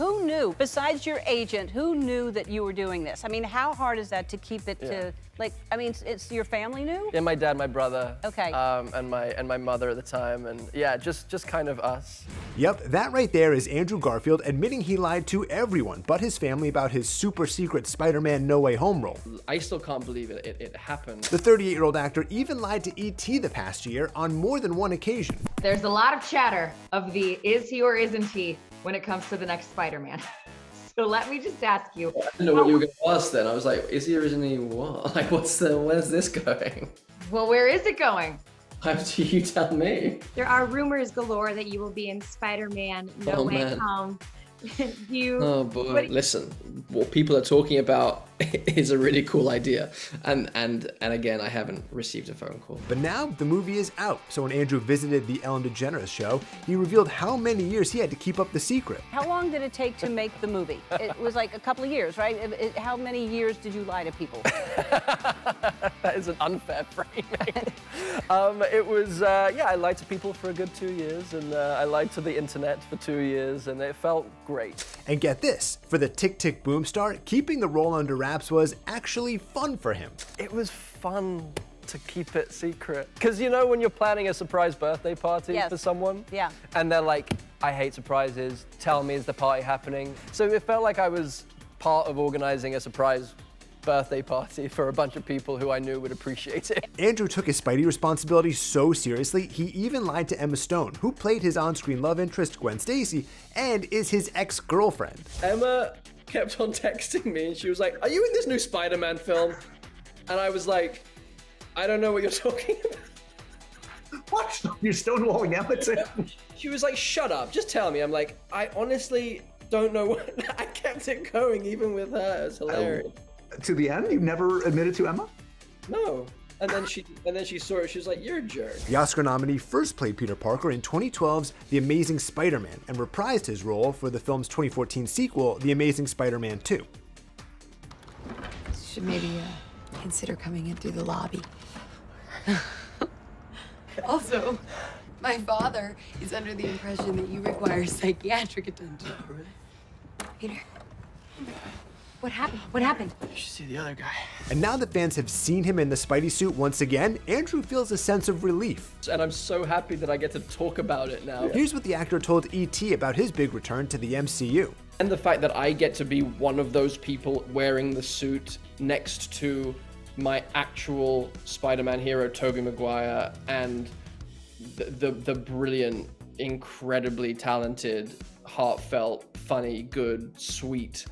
Who knew, besides your agent, who knew that you were doing this? I mean, how hard is that to keep it Yeah. to, like, I mean, it's, it's your family knew? Yeah, my dad, my brother. Okay. Um, and my and my mother at the time, and yeah, just just kind of us. Yep, that right there is Andrew Garfield admitting he lied to everyone but his family about his super secret Spider Man No Way Home role. I still can't believe it. It, it happened. The 38 year old actor even lied to E.T. the past year on more than one occasion. There's a lot of chatter of the is he or isn't he when it comes to the next Spider-Man. so let me just ask you. I didn't know what you were going to ask then. I was like, is he originally isn't what? Like, what's the, where's this going? Well, where is it going? Have to you tell me? There are rumors galore that you will be in Spider-Man No Oh, Way man. Home. you Oh boy! What- Listen, what people are talking about is a really cool idea, and and and again, I haven't received a phone call. But now the movie is out, so when Andrew visited the Ellen DeGeneres show, he revealed how many years he had to keep up the secret. How long did it take to make the movie? It was like a couple of years, right? It- it- how many years did you lie to people? that is an unfair framing. Um, it was, uh, yeah, I lied to people for a good two years, and uh, I lied to the internet for two years, and it felt great. And get this, for the Tick Tick Boom star, keeping the role under wraps was actually fun for him. It was fun to keep it secret. Because you know when you're planning a surprise birthday party Yes. for someone? Yeah. And they're like, I hate surprises, tell me is the party happening? So it felt like I was part of organizing a surprise birthday party for a bunch of people who I knew would appreciate it. Andrew took his Spidey responsibility so seriously, he even lied to Emma Stone, who played his on screen love interest Gwen Stacy and is his ex girlfriend. Emma kept on texting me and she was like, Are you in this new Spider Man film? And I was like, I don't know what you're talking about. What? You're stonewalling Emma too? She was like, Shut up, just tell me. I'm like, I honestly don't know what. I kept it going even with her. It was hilarious. To the end? You never admitted to Emma? No. And then she and then she saw it. She was like, "You're a jerk." The Oscar nominee first played Peter Parker in 2012's The Amazing Spider Man and reprised his role for the film's 2014 sequel, The Amazing Spider Man 2. Should maybe uh, consider coming in through the lobby. also, my father is under the impression that you require psychiatric attention. Peter, what happened? What happened? You should see the other guy. And now that fans have seen him in the Spidey suit once again, Andrew feels a sense of relief. And I'm so happy that I get to talk about it now. Here's what the actor told E.T. about his big return to the MCU. And the fact that I get to be one of those people wearing the suit next to my actual Spider-Man hero, Tobey Maguire, and the, the, the brilliant, incredibly talented, heartfelt, funny, good, sweet,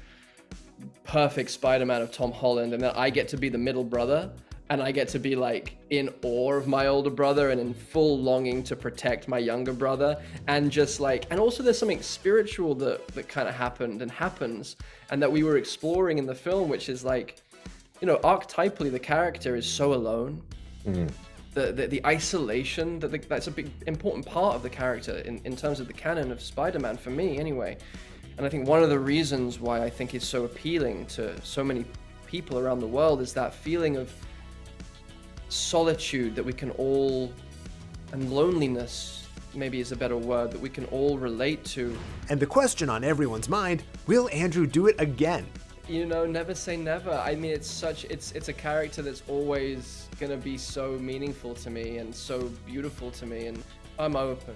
perfect Spider-Man of Tom Holland, and then I get to be the middle brother, and I get to be like in awe of my older brother and in full longing to protect my younger brother, and just like, and also there's something spiritual that that kind of happened and happens, and that we were exploring in the film, which is like, you know, archetypally the character is so alone. Mm-hmm. The, the, the isolation that the, that's a big important part of the character in, in terms of the canon of Spider-Man for me anyway and I think one of the reasons why I think it's so appealing to so many people around the world is that feeling of solitude that we can all, and loneliness maybe is a better word, that we can all relate to. And the question on everyone's mind will Andrew do it again? You know, never say never. I mean, it's such, it's, it's a character that's always gonna be so meaningful to me and so beautiful to me, and I'm open.